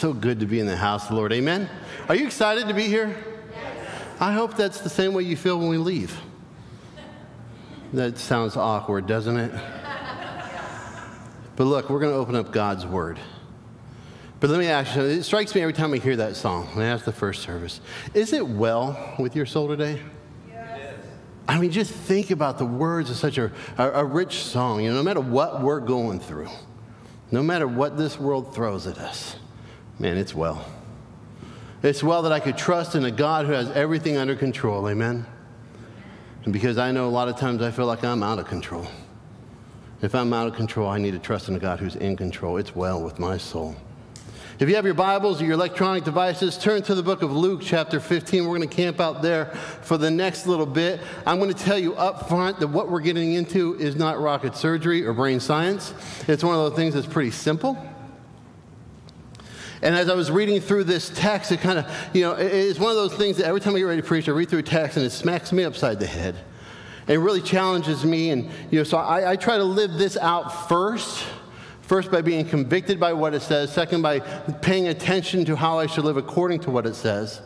so good to be in the house of the Lord. Amen. Are you excited to be here? I hope that's the same way you feel when we leave. That sounds awkward, doesn't it? But look, we're going to open up God's Word. But let me ask you, it strikes me every time I hear that song, and I ask the first service, is it well with your soul today? Yes. I mean, just think about the words of such a, a, a rich song. You know, no matter what we're going through, no matter what this world throws at us, man, it's well. It's well that I could trust in a God who has everything under control. Amen. And because I know a lot of times I feel like I'm out of control. If I'm out of control, I need to trust in a God who's in control. It's well with my soul. If you have your Bibles or your electronic devices, turn to the book of Luke, chapter 15. We're going to camp out there for the next little bit. I'm going to tell you up front that what we're getting into is not rocket surgery or brain science. It's one of those things that's pretty simple. And as I was reading through this text, it kind of, you know, it's one of those things that every time I get ready to preach, I read through a text and it smacks me upside the head. And it really challenges me. And, you know, so I, I try to live this out first First, by being convicted by what it says. Second, by paying attention to how I should live according to what it says.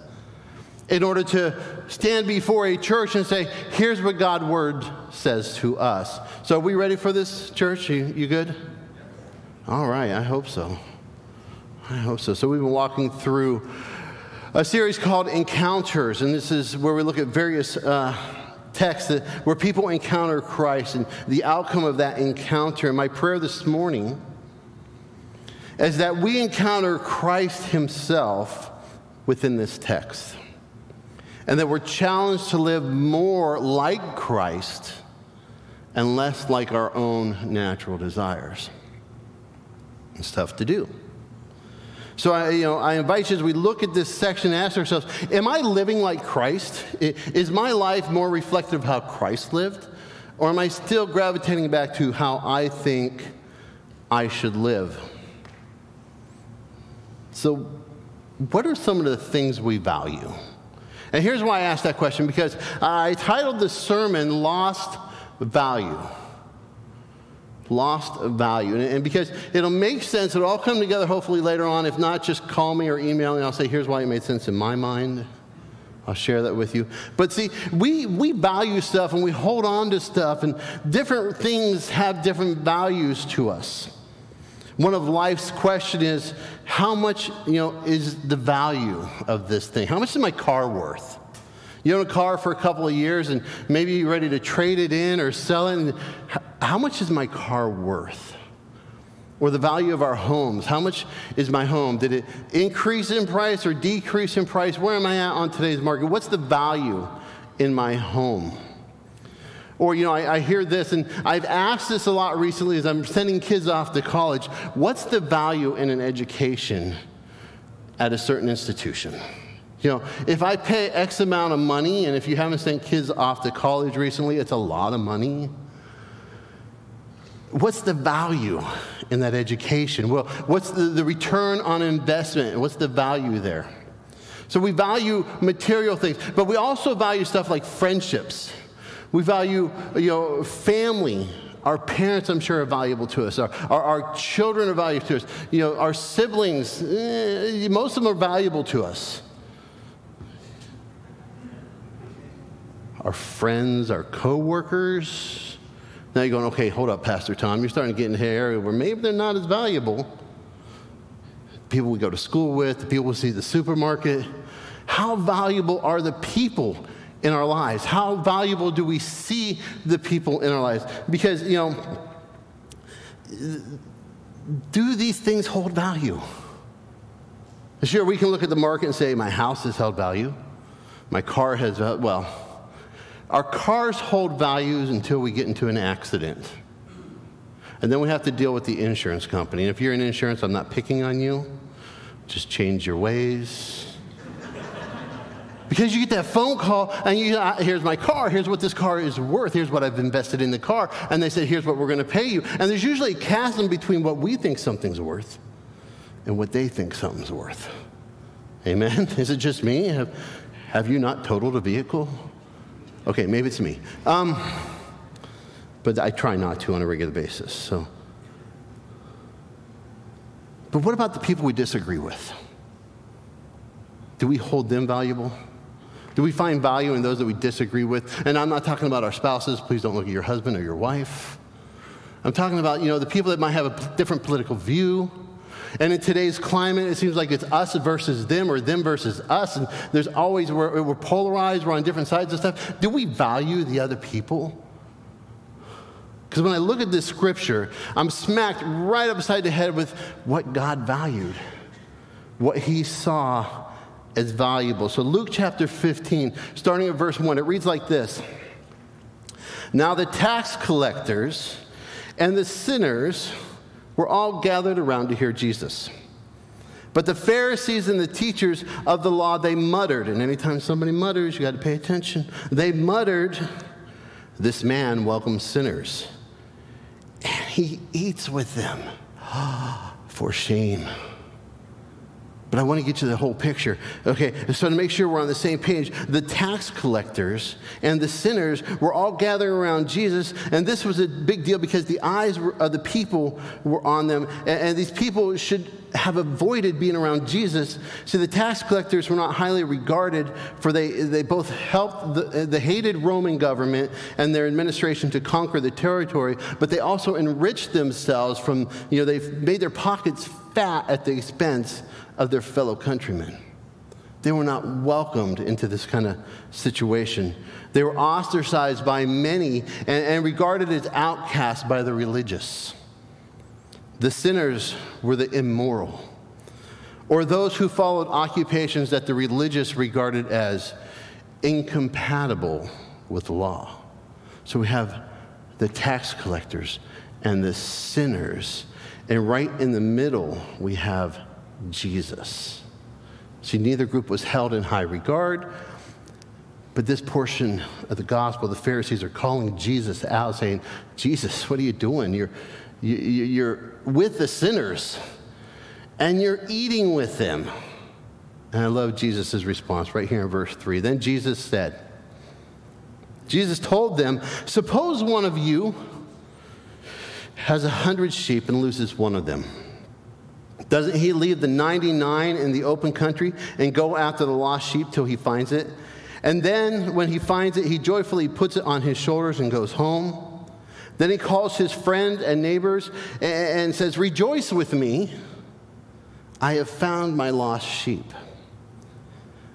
In order to stand before a church and say, here's what God's word says to us. So, are we ready for this, church? You, you good? All right, I hope so. I hope so. So, we've been walking through a series called Encounters, and this is where we look at various. Uh, texts that, where people encounter Christ and the outcome of that encounter. And my prayer this morning is that we encounter Christ Himself within this text. And that we're challenged to live more like Christ and less like our own natural desires. It's tough to do. So I, you know, I invite you as we look at this section ask ourselves, am I living like Christ? Is my life more reflective of how Christ lived? Or am I still gravitating back to how I think I should live? So, what are some of the things we value? And here's why I asked that question because I titled the sermon Lost Value. Lost value. And, because it'll make sense, it'll all come together hopefully later on. If not, just call me or email me. I'll say, here's why it made sense in my mind. I'll share that with you. But see, we, we value stuff and we hold on to stuff, and different things have different values to us. One of life's question is how much, you know, is the value of this thing? How much is my car worth? You own a car for a couple of years and maybe you're ready to trade it in or sell it. How much is my car worth? Or the value of our homes. How much is my home? Did it increase in price or decrease in price? Where am I at on today's market? What's the value in my home? Or, you know, I, I, hear this, and I've asked this a lot recently as I'm sending kids off to college what's the value in an education at a certain institution? You know, if I pay X amount of money, and if you haven't sent kids off to college recently, it's a lot of money. What's the value in that education? Well, what's the, the return on investment? What's the value there? So we value material things, but we also value stuff like friendships we value, you know, family. Our parents, I'm sure, are valuable to us. Our, our, our children are valuable to us. You know, our siblings, eh, most of them are valuable to us. Our friends, our coworkers. Now you're going, okay, hold up, Pastor Tom. You're starting to get into an area where maybe they're not as valuable. People we go to school with, the people we see at the supermarket. How valuable are the people in our lives? How valuable do we see the people in our lives? Because, you know, do these things hold value? Sure, we can look at the market and say, my house has held value, my car has, uh, well, our cars hold values until we get into an accident. And then we have to deal with the insurance company. And if you're in insurance, I'm not picking on you. Just change your ways. Because you get that phone call and you, uh, here's my car, here's what this car is worth, here's what I've invested in the car, and they say, here's what we're going to pay you. And there's usually a chasm between what we think something's worth and what they think something's worth. Amen? Is it just me? Have, have you not totaled a vehicle? Okay, maybe it's me. Um, but I try not to on a regular basis. So But what about the people we disagree with? Do we hold them valuable? Do we find value in those that we disagree with? And I'm not talking about our spouses. Please don't look at your husband or your wife. I'm talking about, you know, the people that might have a different political view. And in today's climate, it seems like it's us versus them or them versus us. And there's always, we're, we're polarized, we're on different sides of stuff. Do we value the other people? Because when I look at this scripture, I'm smacked right upside the head with what God valued, what he saw as valuable. So, Luke chapter 15, starting at verse 1, it reads like this Now the tax collectors and the sinners were all gathered around to hear Jesus. But the Pharisees and the teachers of the law, they muttered. And anytime somebody mutters, you got to pay attention. They muttered, This man welcomes sinners, and he eats with them. For shame. But I want to get you the whole picture. Okay, so to make sure we're on the same page, the tax collectors and the sinners were all gathering around Jesus, and this was a big deal because the eyes of the people were on them, and, these people should have avoided being around Jesus. See, the tax collectors were not highly regarded, for they, they both helped the, the hated Roman government and their administration to conquer the territory, but they also enriched themselves from, you know, they made their pockets fat at the expense of their fellow countrymen. They were not welcomed into this kind of situation. They were ostracized by many and, and regarded as outcasts by the religious. The sinners were the immoral, or those who followed occupations that the religious regarded as incompatible with law. So we have the tax collectors and the sinners. And right in the middle, we have Jesus. See, neither group was held in high regard, but this portion of the gospel, the Pharisees are calling Jesus out, saying, Jesus, what are you doing? You're, you, you're with the sinners and you're eating with them. And I love Jesus' response right here in verse 3. Then Jesus said, Jesus told them, Suppose one of you has a hundred sheep and loses one of them. Doesn't he leave the 99 in the open country and go after the lost sheep till he finds it? And then when he finds it, he joyfully puts it on his shoulders and goes home. Then he calls his friend and neighbors and says, Rejoice with me. I have found my lost sheep.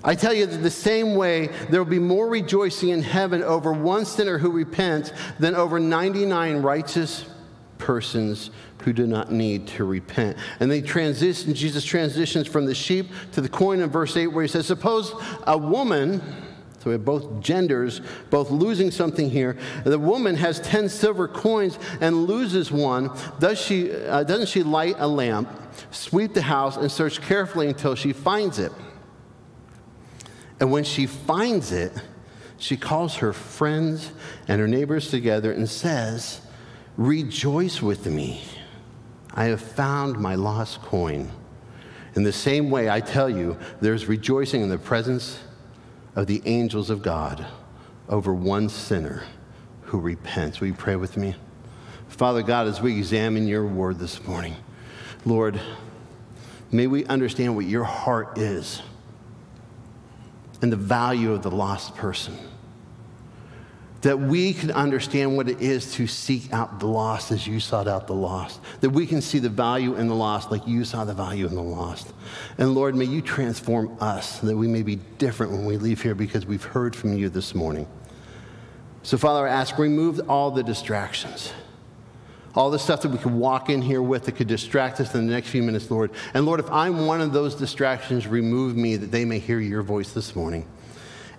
I tell you that the same way there will be more rejoicing in heaven over one sinner who repents than over 99 righteous persons who do not need to repent. And they transition, Jesus transitions from the sheep to the coin in verse 8, where he says, Suppose a woman, so we have both genders, both losing something here. The woman has 10 silver coins and loses one. Does she, uh, doesn't she light a lamp, sweep the house, and search carefully until she finds it? And when she finds it, she calls her friends and her neighbors together and says, Rejoice with me. I have found my lost coin. In the same way, I tell you, there's rejoicing in the presence of the angels of God over one sinner who repents. Will you pray with me? Father God, as we examine your word this morning, Lord, may we understand what your heart is and the value of the lost person that we can understand what it is to seek out the lost as you sought out the lost, that we can see the value in the lost like you saw the value in the lost. And Lord, may you transform us that we may be different when we leave here because we've heard from you this morning. So, Father, I ask, remove all the distractions. All the stuff that we could walk in here with that could distract us in the next few minutes, Lord. And Lord, if I'm one of those distractions, remove me that they may hear your voice this morning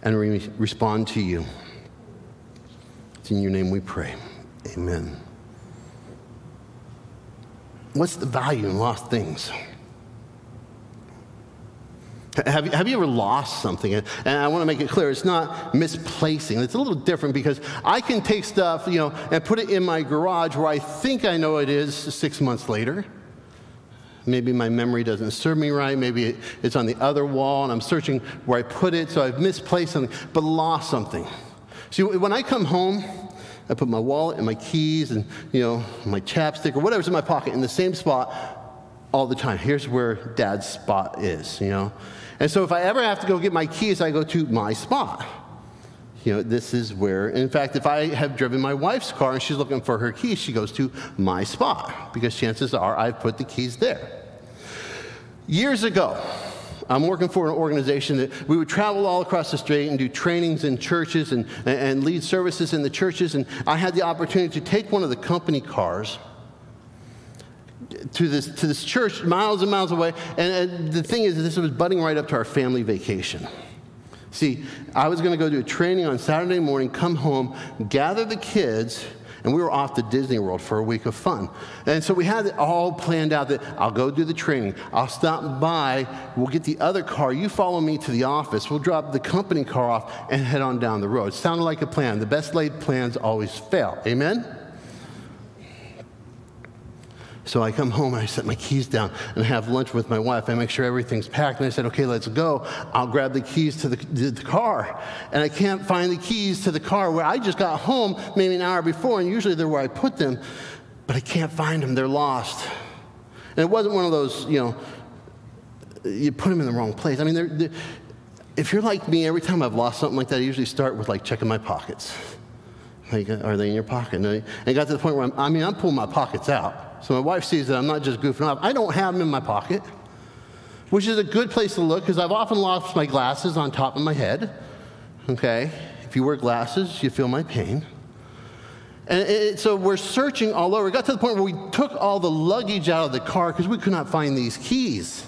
and re- respond to you in your name we pray. Amen. What's the value in lost things? Have you, have you ever lost something? And I want to make it clear, it's not misplacing. It's a little different because I can take stuff, you know, and put it in my garage where I think I know it is six months later. Maybe my memory doesn't serve me right. Maybe it's on the other wall and I'm searching where I put it, so I've misplaced something, but lost something. See, when I come home, I put my wallet and my keys and, you know, my chapstick or whatever's in my pocket in the same spot. all the time. Here's where dad's spot is, you know. And so if I ever have to go get my keys, I go to my spot. You know, this is where, in fact, if I have driven my wife's car and she's looking for her keys, she goes to my spot because chances are I've put the keys there. Years ago, I'm working for an organization that we would travel all across the state and do trainings in churches and, and lead services in the churches. And I had the opportunity to take one of the company cars to this, to this church miles and miles away. And, and the thing is, this was butting right up to our family vacation. See, I was going to go do a training on Saturday morning, come home, gather the kids, and we were off to Disney World for a week of fun. And so we had it all planned out that I'll go do the training, I'll stop by, we'll get the other car, you follow me to the office, we'll drop the company car off and head on down the road. Sounded like a plan. The best laid plans always fail. Amen? So I come home and I set my keys down and I have lunch with my wife. I make sure everything's packed. And I said, okay, let's go. I'll grab the keys to the, the, car. And I can't find the keys to the car where I just got home maybe an hour before. And usually they're where I put them, but I can't find them. They're lost. And it wasn't one of those, you know, you put them in the wrong place. I mean, they're, they're, if you're like me, every time I've lost something like that, I usually start with like checking my pockets. Like, are they in your pocket? And I, got to the point where I'm, I mean, I'm pulling my pockets out. So my wife sees that I'm not just goofing off. I don't have them in my pocket, which is a good place to look because I've often lost my glasses on top of my head. Okay? If you wear glasses, you feel my pain. And it, so we're searching all over. We got to the point where we took all the luggage out of the car because we could not find these keys.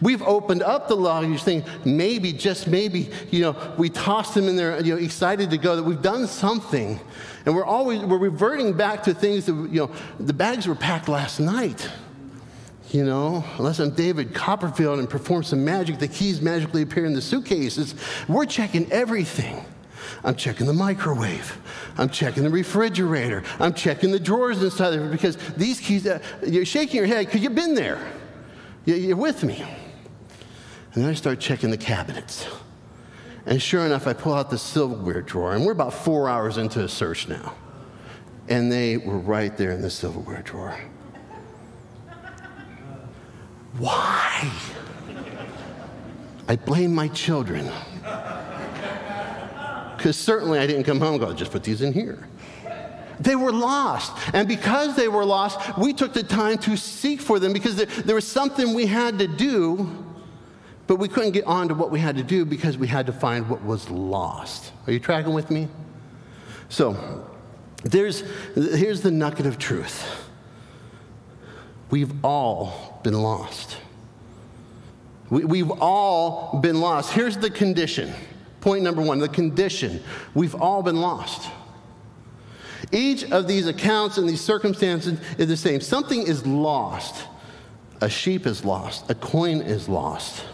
We've opened up the luggage thing, maybe, just maybe, you know, we tossed them in there, you know, excited to go, that we've done something. And we're always, we're reverting back to things that, you know, the bags were packed last night. You know, unless I'm David Copperfield and perform some magic, the keys magically appear in the suitcases. We're checking everything. I'm checking the microwave. I'm checking the refrigerator. I'm checking the drawers inside it because these keys, uh, you're shaking your head because you've been there. You're with me. And then I start checking the cabinets. And sure enough, I pull out the silverware drawer, and we're about four hours into a search now. And they were right there in the silverware drawer. Why? I blame my children. Because certainly I didn't come home and go, just put these in here. They were lost. And because they were lost, we took the time to seek for them because there, there was something we had to do, but we couldn't get on to what we had to do because we had to find what was lost. Are you tracking with me? So, there's, here's the nugget of truth we've all been lost. We, we've all been lost. Here's the condition. Point number one the condition. We've all been lost. Each of these accounts and these circumstances is the same. Something is lost. A sheep is lost. A coin is lost.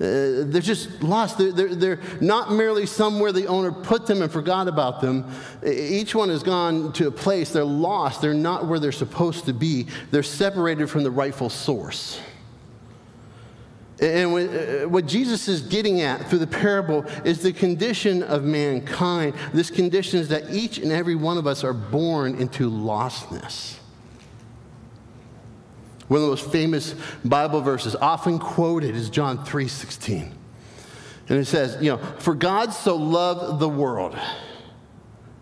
Uh, they're just lost. They're, they're, they're, not merely somewhere the owner put them and forgot about them. Each one has gone to a place. They're lost. They're not where they're supposed to be. They're separated from the rightful source. And what Jesus is getting at through the parable is the condition of mankind. This condition is that each and every one of us are born into lostness. One of the most famous Bible verses, often quoted, is John 3:16. And it says, you know, for God so loved the world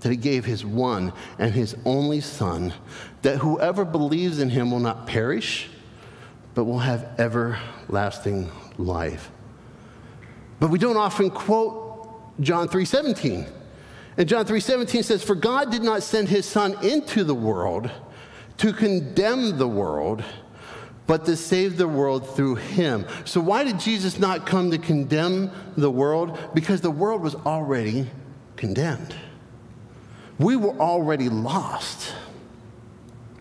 that he gave his one and his only son, that whoever believes in him will not perish, but will have everlasting life. But we don't often quote John 3:17. And John 3:17 says, "For God did not send his son into the world to condemn the world, but to save the world through him." So why did Jesus not come to condemn the world? Because the world was already condemned. We were already lost.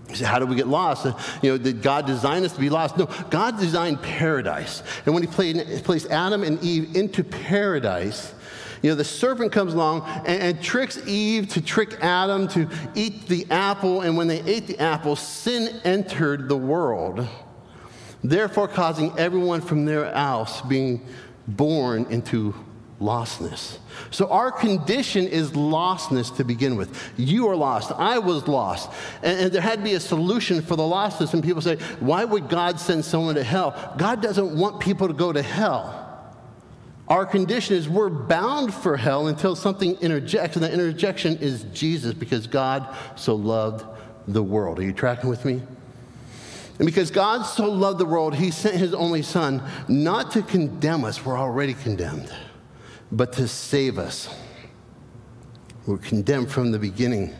You say, how did we get lost? You know, did God design us to be lost? No, God designed paradise. And when He placed Adam and Eve into paradise, you know, the serpent comes along and, and, tricks Eve to trick Adam to eat the apple. And when they ate the apple, sin entered the world, therefore causing everyone from their house being born into lostness. So our condition is lostness to begin with. You are lost. I was lost. And, and, there had to be a solution for the lostness. And people say, why would God send someone to hell? God doesn't want people to go to hell. Our condition is we're bound for hell until something interjects, and that interjection is Jesus because God so loved the world. Are you tracking with me? And because God so loved the world, he sent his only son not to condemn us, we're already condemned, but to save us. We're condemned from the beginning.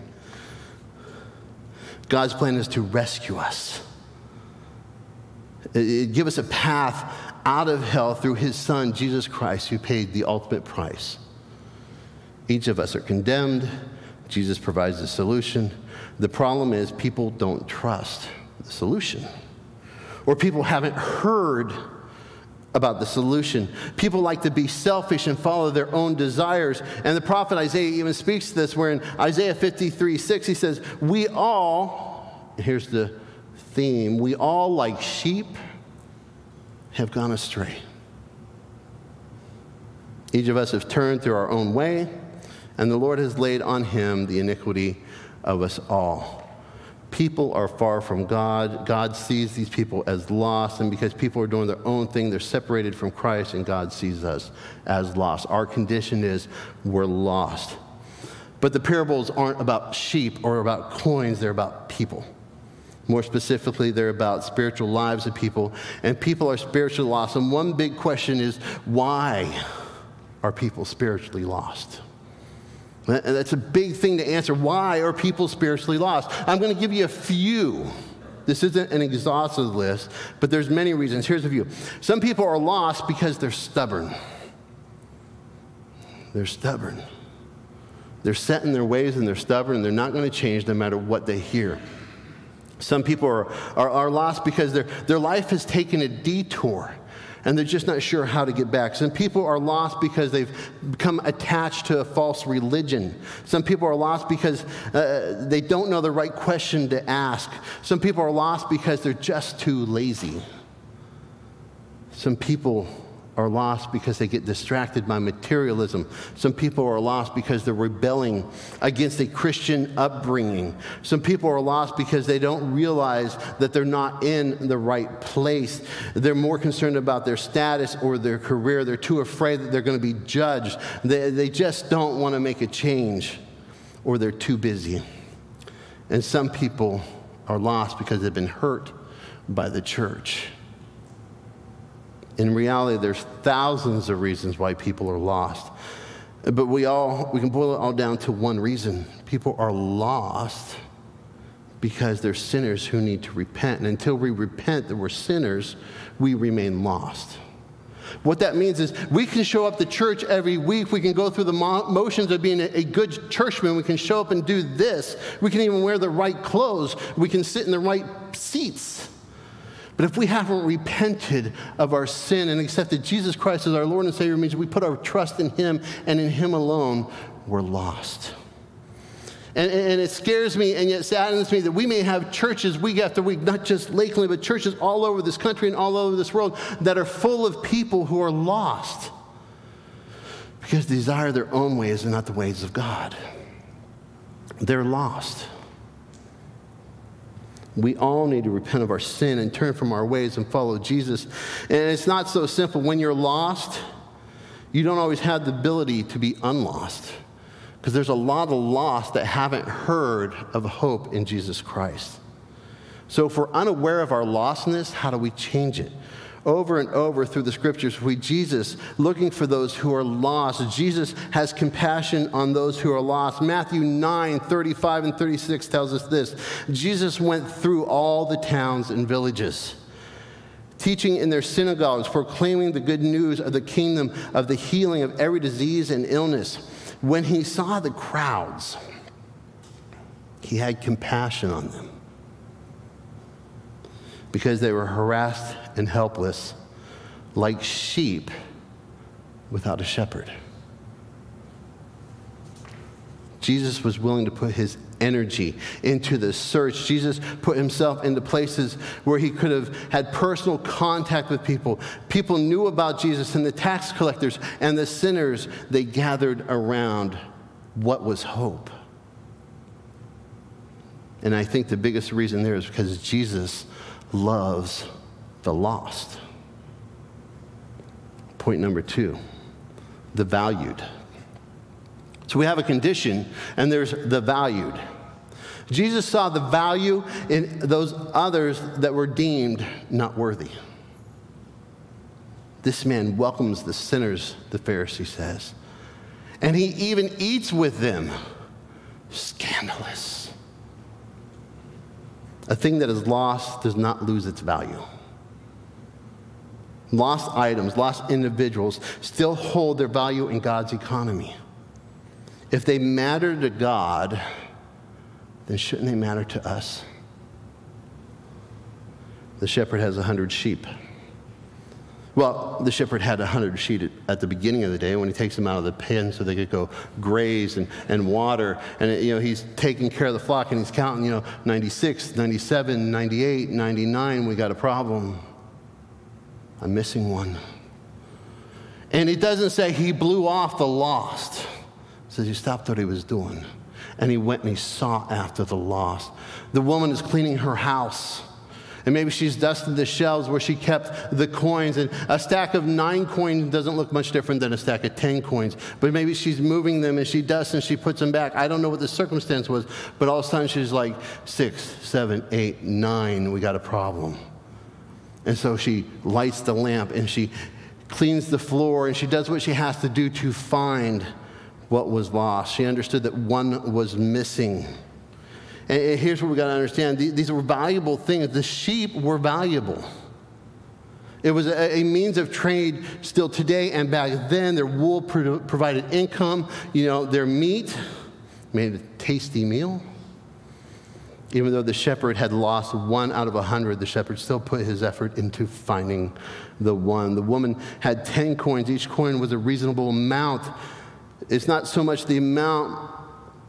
God's plan is to rescue us. It, give us a path out of hell through his son, Jesus Christ, who paid the ultimate price. Each of us are condemned. Jesus provides the solution. The problem is people don't trust the solution. Or people haven't heard about the solution. People like to be selfish and follow their own desires. And the prophet Isaiah even speaks to this, where in Isaiah 53 6, he says, We all, here's the theme, we all, like sheep, have gone astray. Each of us have turned through our own way, and the Lord has laid on him the iniquity of us all. People are far from God. God sees these people as lost, and because people are doing their own thing, they're separated from Christ, and God sees us as lost. Our condition is we're lost. But the parables aren't about sheep or about coins, they're about people. More specifically, they're about spiritual lives of people, and people are spiritually lost. And one big question is why are people spiritually lost? And that's a big thing to answer. Why are people spiritually lost? I'm going to give you a few. This isn't an exhaustive list, but there's many reasons. Here's a few. Some people are lost because they're stubborn. They're stubborn. They're set in their ways and they're stubborn and they're not going to change no matter what they hear. Some people are, are, are lost because their, their life has taken a detour and they're just not sure how to get back. Some people are lost because they've become attached to a false religion. Some people are lost because uh, they don't know the right question to ask. Some people are lost because they're just too lazy. Some people are lost because they get distracted by materialism. Some people are lost because they're rebelling against a Christian upbringing. Some people are lost because they don't realize that they're not in the right place. They're more concerned about their status or their career. They're too afraid that they're going to be judged. They, they just don't want to make a change or they're too busy. And some people are lost because they've been hurt by the church. In reality, there's thousands of reasons why people are lost. But we all, we can boil it all down to one reason. People are lost because they're sinners who need to repent. And until we repent that we're sinners, we remain lost. What that means is we can show up to church every week. We can go through the motions of being a good churchman. We can show up and do this. We can even wear the right clothes. We can sit in the right seats. But if we haven't repented of our sin and accepted Jesus Christ as our Lord and Savior, means we put our trust in Him and in Him alone, we're lost. And, and, it scares me and yet saddens me that we may have churches week after week, not just Lakeland, but churches all over this country and all over this world that are full of people who are lost because they desire their own ways and not the ways of God. They're lost. We all need to repent of our sin and turn from our ways and follow Jesus. And it's not so simple. When you're lost, you don't always have the ability to be unlost because there's a lot of lost that haven't heard of hope in Jesus Christ. So if we're unaware of our lostness, how do we change it? Over and over through the scriptures we Jesus looking for those who are lost. Jesus has compassion on those who are lost. Matthew 9, 35 and 36 tells us this. Jesus went through all the towns and villages teaching in their synagogues, proclaiming the good news of the kingdom, of the healing of every disease and illness. When he saw the crowds, he had compassion on them because they were harassed and helpless, like sheep without a shepherd. Jesus was willing to put his energy into the search. Jesus put himself into places where he could have had personal contact with people. People knew about Jesus, and the tax collectors and the sinners, they gathered around what was hope. And I think the biggest reason there is because Jesus loves the lost. Point number two the valued. So we have a condition, and there's the valued. Jesus saw the value in those others that were deemed not worthy. This man welcomes the sinners, the Pharisee says, and he even eats with them. Scandalous. A thing that is lost does not lose its value. Lost items, lost individuals still hold their value in God's economy. If they matter to God, then shouldn't they matter to us? The shepherd has a hundred sheep. Well, the shepherd had a hundred sheep at the beginning of the day when he takes them out of the pen so they could go graze and, and water. And, you know, he's taking care of the flock and he's counting, you know, 96, 97, 98, 99. We got a problem. I'm missing one. And it doesn't say he blew off the lost says he stopped what he was doing and he went and he sought after the lost. The woman is cleaning her house. And maybe she's dusted the shelves where she kept the coins. And a stack of nine coins doesn't look much different than a stack of 10 coins. But maybe she's moving them and she dusts and she puts them back. I don't know what the circumstance was, but all of a sudden she's like, six, seven, eight, nine, we got a problem. And so she lights the lamp and she cleans the floor and she does what she has to do to find what was lost. She understood that one was missing. And here's what we got to understand these were valuable things. The sheep were valuable. It was a, means of trade still today and back then. Their wool provided income. You know, their meat made a tasty meal. Even though the shepherd had lost one out of a hundred, the shepherd still put his effort into finding the one. The woman had 10 coins. Each coin was a reasonable amount it's not so much the amount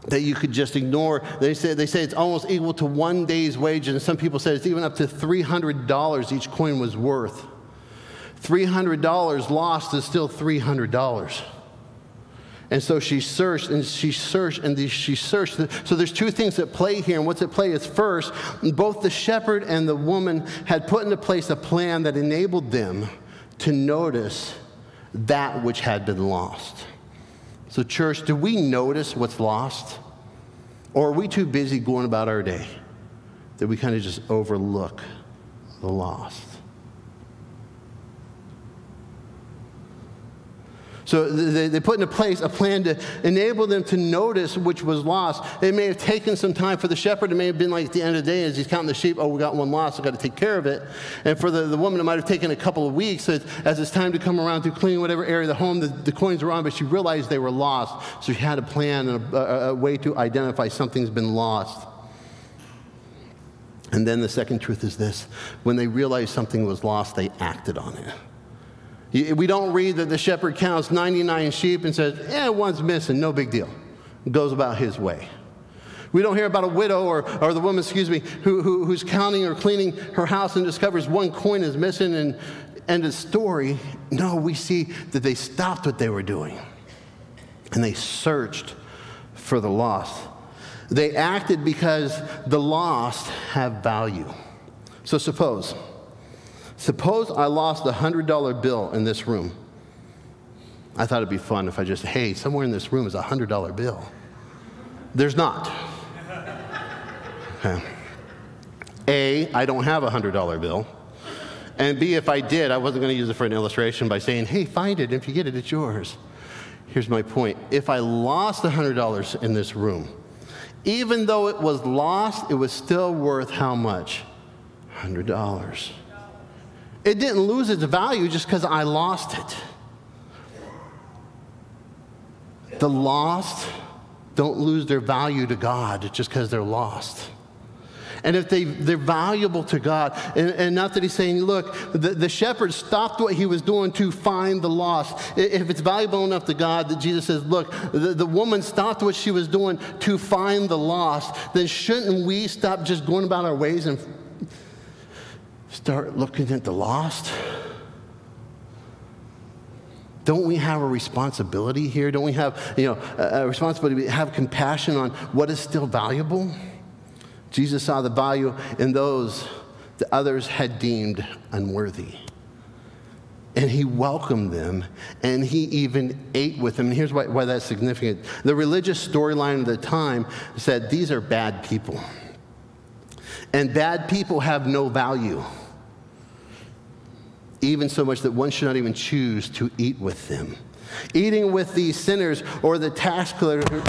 that you could just ignore. They say, they say it's almost equal to one day's wage, and some people say it's even up to $300 each coin was worth. $300 lost is still $300. And so she searched and she searched and she searched. So there's two things at play here. And what's at play is first, both the shepherd and the woman had put into place a plan that enabled them to notice that which had been lost. So, church, do we notice what's lost? Or are we too busy going about our day that we kind of just overlook the lost? So they, they put into place a plan to enable them to notice which was lost. It may have taken some time for the shepherd. It may have been like at the end of the day as he's counting the sheep, oh, we got one lost, I've got to take care of it. And for the, the woman, it might have taken a couple of weeks as, as it's time to come around to clean whatever area of the home the, the coins were on, but she realized they were lost. So she had a plan and a, a, a way to identify something's been lost. And then the second truth is this when they realized something was lost, they acted on it. We don't read that the shepherd counts 99 sheep and says, eh, one's missing, no big deal. Goes about his way. We don't hear about a widow or, or the woman, excuse me, who, who, who's counting or cleaning her house and discovers one coin is missing and end of story. No, we see that they stopped what they were doing and they searched for the lost. They acted because the lost have value. So suppose Suppose I lost a $100 bill in this room. I thought it'd be fun if I just, hey, somewhere in this room is a $100 bill. There's not. Okay. A, I don't have a $100 bill. And B, if I did, I wasn't going to use it for an illustration by saying, hey, find it. If you get it, it's yours. Here's my point. If I lost $100 in this room, even though it was lost, it was still worth how much? $100. It didn't lose its value just because I lost it. The lost don't lose their value to God just because they're lost. And if they, they're valuable to God, and, and not that he's saying, look, the, the shepherd stopped what he was doing to find the lost. If it's valuable enough to God that Jesus says, look, the, the woman stopped what she was doing to find the lost, then shouldn't we stop just going about our ways and start looking at the lost? Don't we have a responsibility here? Don't we have, you know, a responsibility to have compassion on what is still valuable? Jesus saw the value in those that others had deemed unworthy. And he welcomed them and he even ate with them. And here's why, why that's significant. The religious storyline of the time said these are bad people. And bad people have no value, even so much that one should not even choose to eat with them. Eating with these sinners or the tax collector.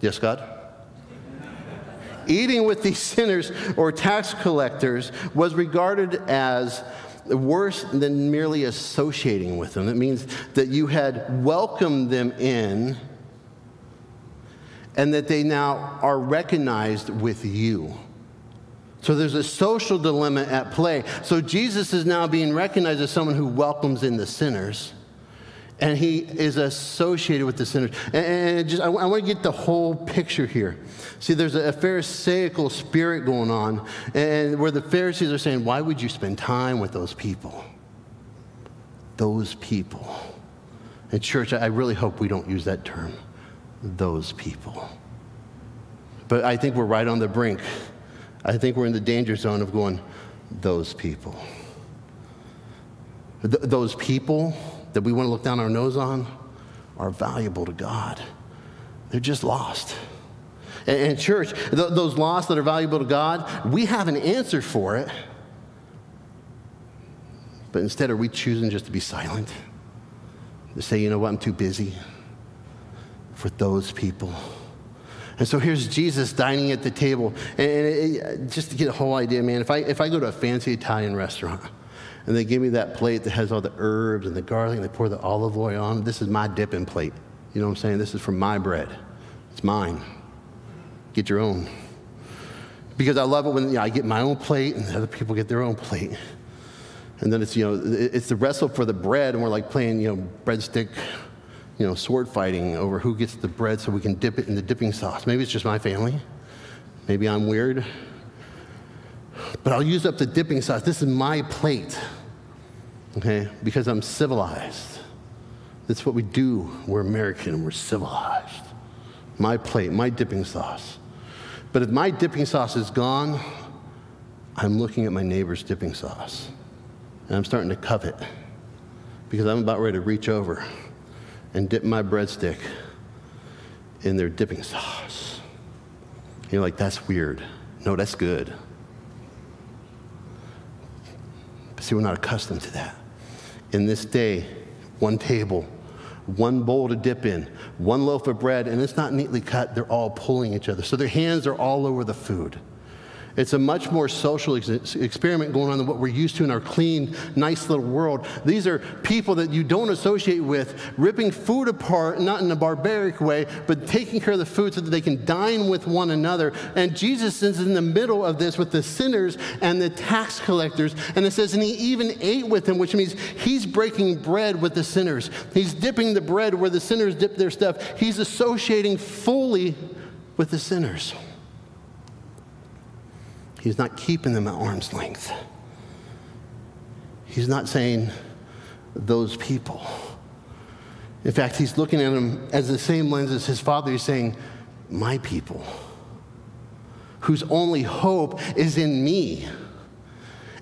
Yes, God? Eating with these sinners or tax collectors was regarded as worse than merely associating with them. It means that you had welcomed them in and that they now are recognized with you. So there's a social dilemma at play. So Jesus is now being recognized as someone who welcomes in the sinners and he is associated with the sinners. And, just, I, want to get the whole picture here. See, there's a, Pharisaical spirit going on, and where the Pharisees are saying, Why would you spend time with those people? Those people. In church, I really hope we don't use that term, those people. But I think we're right on the brink. I think we're in the danger zone of going, those people. Th- those people that we want to look down our nose on are valuable to God. They're just lost. And, church, th- those lost that are valuable to God, we have an answer for it. But instead, are we choosing just to be silent? To say, you know what, I'm too busy for those people. And so here's Jesus dining at the table. And it, just to get a whole idea, man, if I, if I go to a fancy Italian restaurant, and they give me that plate that has all the herbs and the garlic, and they pour the olive oil on. This is my dipping plate. You know what I'm saying? This is from my bread. It's mine. Get your own. Because I love it when you know, I get my own plate and other people get their own plate. And then it's, you know, it's the wrestle for the bread, and we're like playing, you know, breadstick, you know, sword fighting over who gets the bread so we can dip it in the dipping sauce. Maybe it's just my family. Maybe I'm weird. But I'll use up the dipping sauce. This is my plate okay? Because I'm civilized. That's what we do. We're American, we're civilized. My plate, my dipping sauce. But if my dipping sauce is gone, I'm looking at my neighbor's dipping sauce. And I'm starting to covet because I'm about ready to reach over and dip my breadstick in their dipping sauce. You're like, that's weird. No, that's good. But see, we're not accustomed to that in this day, one table, one bowl to dip in, one loaf of bread, and it's not neatly cut. They're all pulling each other. So their hands are all over the food. It's a much more social ex- experiment going on than what we're used to in our clean, nice little world. These are people that you don't associate with ripping food apart, not in a barbaric way, but taking care of the food so that they can dine with one another. And Jesus is in the middle of this with the sinners and the tax collectors. And it says, and he even ate with them, which means he's breaking bread with the sinners. He's dipping the bread where the sinners dip their stuff. He's associating fully with the sinners. He's not keeping them at arm's length. He's not saying those people. In fact, he's looking at them as the same lens as his father. He's saying, My people, whose only hope is in me.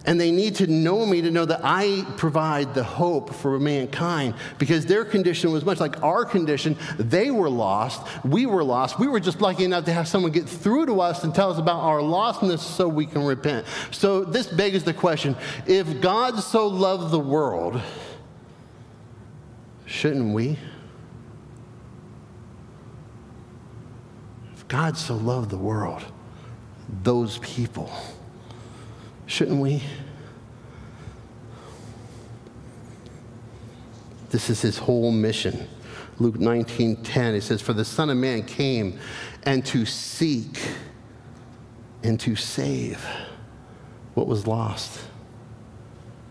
And they need to know me to know that I provide the hope for mankind because their condition was much like our condition. They were lost. We were lost. We were just lucky enough to have someone get through to us and tell us about our lostness so we can repent. So this begs the question if God so loved the world, shouldn't we? If God so loved the world, those people, Shouldn't we? This is his whole mission. Luke 19:10 it says for the son of man came and to seek and to save what was lost.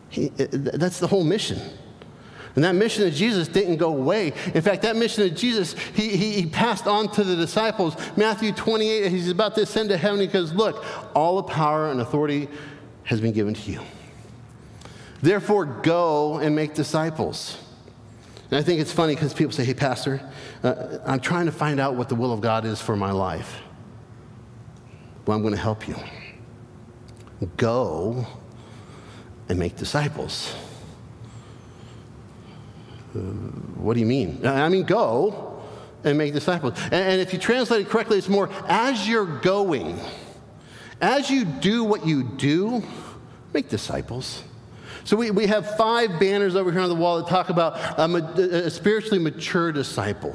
He, uh, that's the whole mission. And that mission of Jesus didn't go away. In fact, that mission of Jesus, he, he, he, passed on to the disciples. Matthew 28, he's about to ascend to heaven. He goes, Look, all the power and authority has been given to you. Therefore, go and make disciples. And I think it's funny because people say, Hey, Pastor, uh, I'm trying to find out what the will of God is for my life. Well, I'm going to help you. Go and make disciples. Uh, what do you mean? I mean, go and make disciples. And, and if you translate it correctly, it's more as you're going, as you do what you do, make disciples. So we, we have five banners over here on the wall that talk about a, a spiritually mature disciple.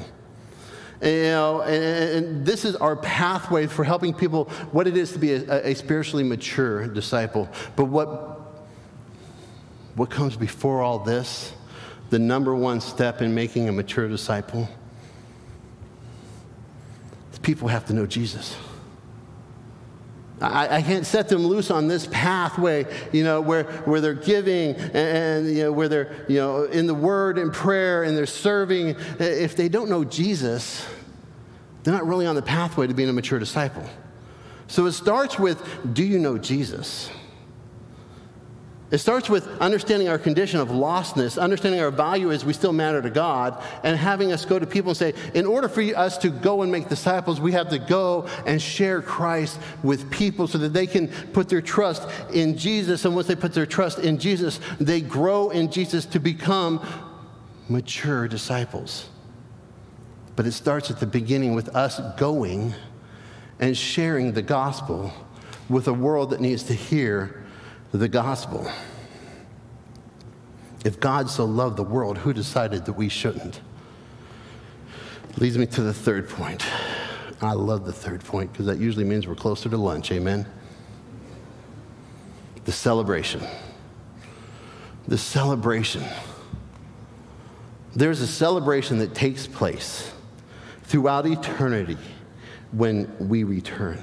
And, you know, and, and, this is our pathway for helping people what it is to be a, a spiritually mature disciple. But what, what comes before all this, the number one step in making a mature disciple, people have to know Jesus. I, I, can't set them loose on this pathway, you know, where, where they're giving and, and, you know, where they're, you know, in the word and prayer and they're serving. If they don't know Jesus, they're not really on the pathway to being a mature disciple. So it starts with, do you know Jesus? It starts with understanding our condition of lostness, understanding our value as we still matter to God, and having us go to people and say, in order for us to go and make disciples, we have to go and share Christ with people so that they can put their trust in Jesus. And once they put their trust in Jesus, they grow in Jesus to become mature disciples. But it starts at the beginning with us going and sharing the gospel with a world that needs to hear the gospel. If God so loved the world, who decided that we shouldn't? Leads me to the third point. I love the third point because that usually means we're closer to lunch. Amen. The celebration. The celebration. There's a celebration that takes place throughout eternity when we return.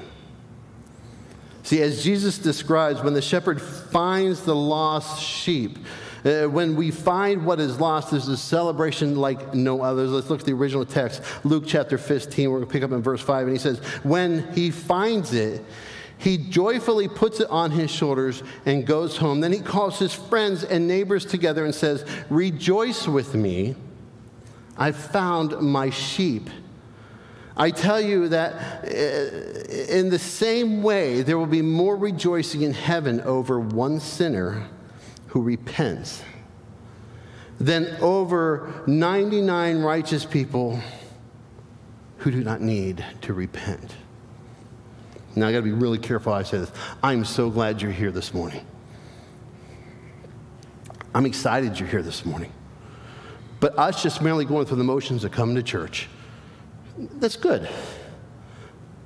See, as Jesus describes, when the shepherd finds the lost sheep, uh, when we find what is lost, there's a celebration like no others. Let's look at the original text, Luke chapter 15. We're going to pick up in verse 5. And he says, When he finds it, he joyfully puts it on his shoulders and goes home. Then he calls his friends and neighbors together and says, Rejoice with me. I found my sheep I tell you that uh, in the same way, there will be more rejoicing in heaven over one sinner who repents than over 99 righteous people who do not need to repent. Now, I got to be really careful I say this. I'm so glad you're here this morning. I'm excited you're here this morning. But us just merely going through the motions of coming to church that's good.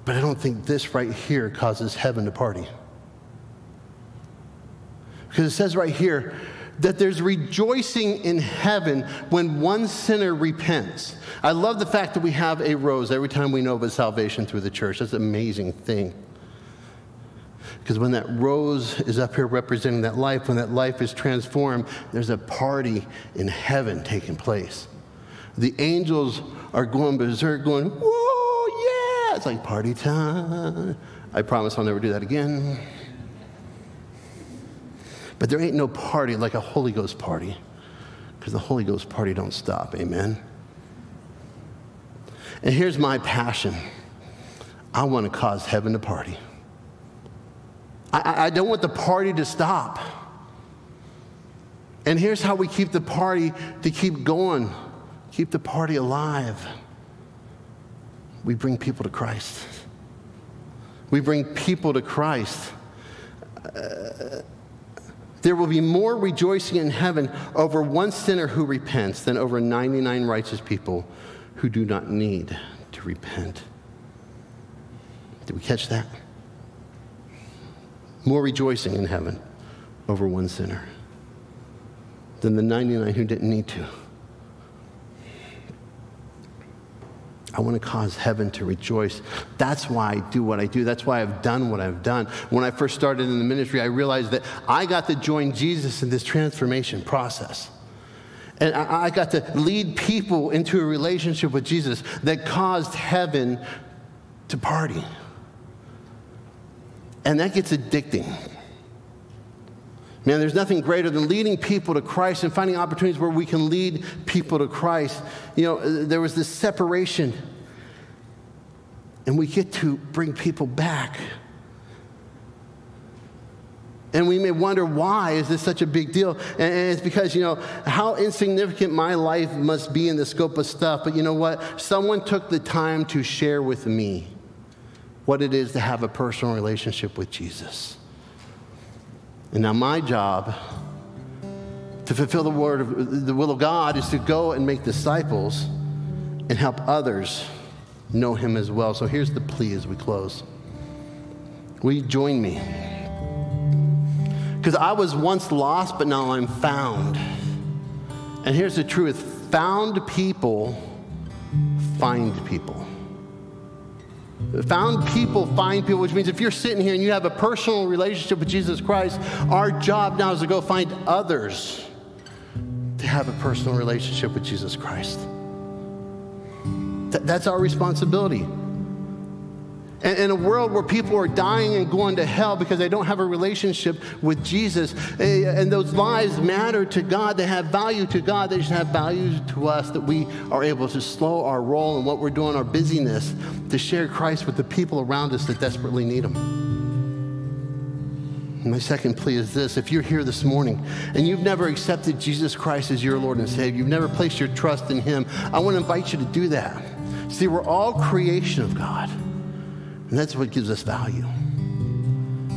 But I don't think this right here causes heaven to party. Because it says right here that there's rejoicing in heaven when one sinner repents. I love the fact that we have a rose every time we know about salvation through the church. That's an amazing thing. Because when that rose is up here representing that life, when that life is transformed, there's a party in heaven taking place. The angels are going berserk, going, whoa, yeah, it's like party time. I promise I'll never do that again. But there ain't no party like a Holy Ghost party, because the Holy Ghost party don't stop, amen? And here's my passion I want to cause heaven to party. I, I don't want the party to stop. And here's how we keep the party to keep going keep the party alive, we bring people to Christ. We bring people to Christ. Uh, there will be more rejoicing in heaven over one sinner who repents than over 99 righteous people who do not need to repent. Did we catch that? More rejoicing in heaven over one sinner than the 99 who didn't need to. I want to cause heaven to rejoice. That's why I do what I do. That's why I've done what I've done. When I first started in the ministry, I realized that I got to join Jesus in this transformation process. And I got to lead people into a relationship with Jesus that caused heaven to party. And that gets addicting. Man, there's nothing greater than leading people to Christ and finding opportunities where we can lead people to Christ. You know, uh, there was this separation, and we get to bring people back. And we may wonder why is this such a big deal? And it's because, you know, how insignificant my life must be in the scope of stuff. But you know what? Someone took the time to share with me what it is to have a personal relationship with Jesus. And now my job to fulfill the word of the will of God is to go and make disciples and help others know him as well. So here's the plea as we close. Will you join me? Because I was once lost, but now I'm found. And here's the truth found people find people. Found people find people, which means if you're sitting here and you have a personal relationship with Jesus Christ, our job now is to go find others to have a personal relationship with Jesus Christ. Th- that's our responsibility. And in a world where people are dying and going to hell because they don't have a relationship with Jesus, eh, and those lives matter to God, they have value to God, they should have value to us that we are able to slow our roll and what we're doing, our busyness, to share Christ with the people around us that desperately need Him. My second plea is this if you're here this morning and you've never accepted Jesus Christ as your Lord and Savior, you've never placed your trust in Him, I want to invite you to do that. See, we're all creation of God. And that's what gives us value.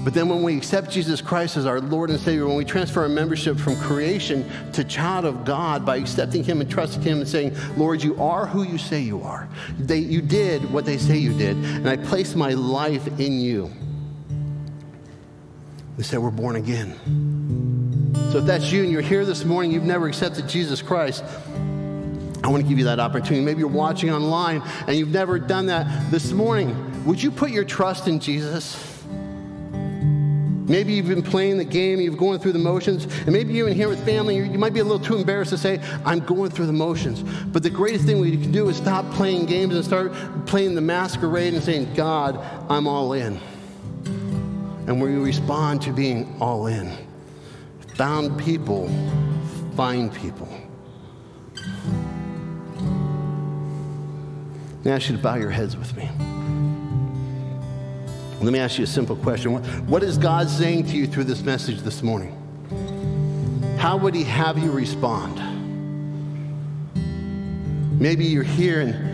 But then when we accept Jesus Christ as our Lord and Savior, when we transfer our membership from creation to child of God by accepting Him and trusting Him and saying, Lord, you are who you say you are. They, you did what they say you did, and I place my life in you. We say we're born again. So if that's you and you're here this morning, you've never accepted Jesus Christ, I want to give you that opportunity. Maybe you're watching online and you've never done that this morning. Would you put your trust in Jesus? Maybe you've been playing the game, you've going through the motions, and maybe you're in here with family, you might be a little too embarrassed to say, I'm going through the motions. But the greatest thing we can do is stop playing games and start playing the masquerade and saying, God, I'm all in. And we respond to being all in. Found people find people. Now I to bow your heads with me. Let me ask you a simple question. What, What is God saying to you through this message this morning? How would He have you respond? Maybe you're here and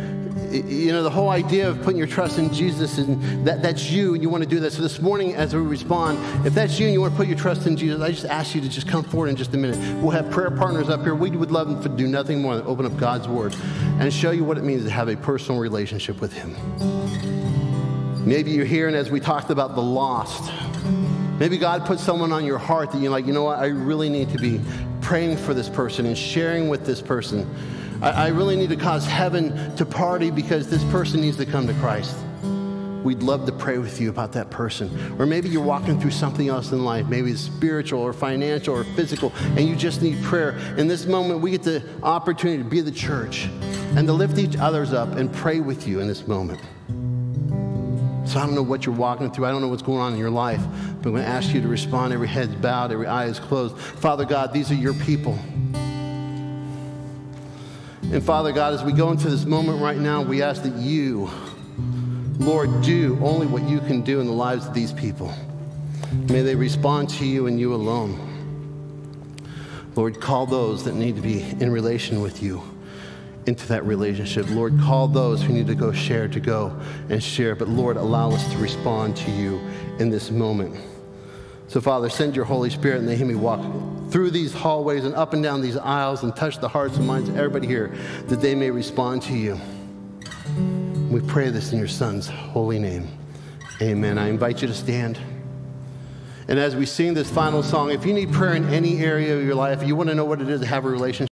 you know the whole idea of putting your trust in jesus and that, that's you and you want to do that so this morning as we respond if that's you and you want to put your trust in jesus i just ask you to just come forward in just a minute we'll have prayer partners up here we would love them to do nothing more than open up god's word and show you what it means to have a personal relationship with him Maybe you're here, and as we talked about the lost, maybe God put someone on your heart that you're like, you know what, I really need to be praying for this person and sharing with this person. I, I really need to cause heaven to party because this person needs to come to Christ. We'd love to pray with you about that person. Or maybe you're walking through something else in life, maybe it's spiritual or financial or physical, and you just need prayer. In this moment, we get the opportunity to be the church and to lift each others up and pray with you in this moment. So I don't know what you're walking through. I don't know what's going on in your life. But I'm going to ask you to respond. Every head's bowed, every eye is closed. Father God, these are your people. And Father God, as we go into this moment right now, we ask that you, Lord, do only what you can do in the lives of these people. May they respond to you and you alone. Lord, call those that need to be in relation with you into that relationship. Lord, call those who need to go share to go and share. But Lord, allow us to respond to you in this moment. So, Father, send your Holy Spirit and they hear me walk through these hallways and up and down these aisles and touch the hearts and minds of everybody here that they may respond to you. We pray this in your Son's holy name. Amen. I invite you to stand. And as we sing this final song, if you need prayer in any area of your life, you want to know what it is to have a relationship.